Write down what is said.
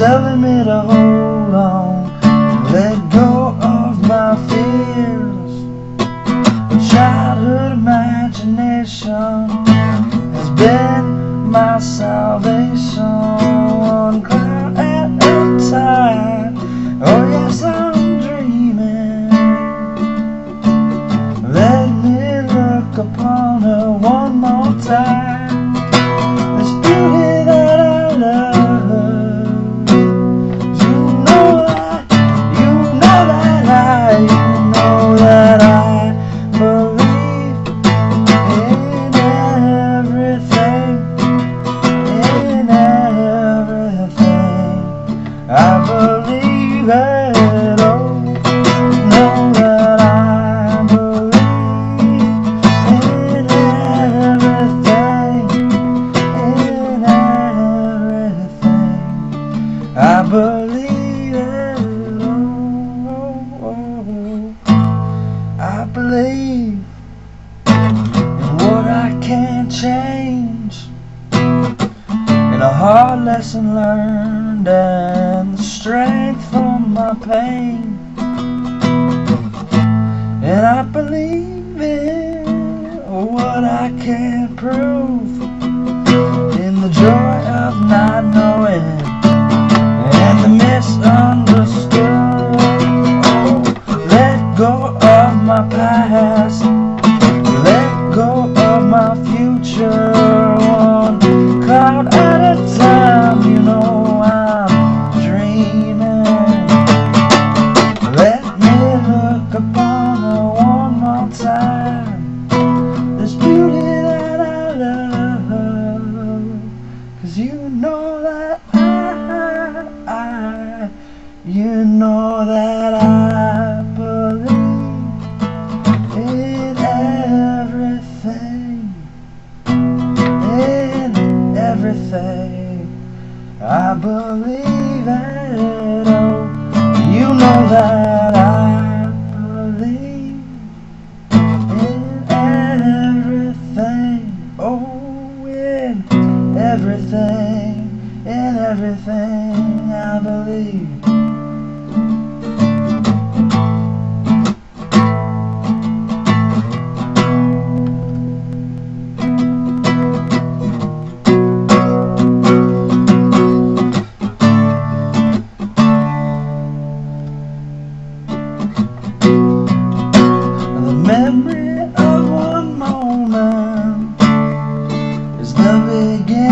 selling me to hold on, let go of my fears. Childhood imagination has been my son. change. And a hard lesson learned and the strength from my pain. And I believe in what I can't prove. In the joy of not knowing and the misunderstood let go of my past. I believe in everything, in everything. I believe it all. Oh, you know that I believe in everything. Oh, in everything, in everything I believe. again.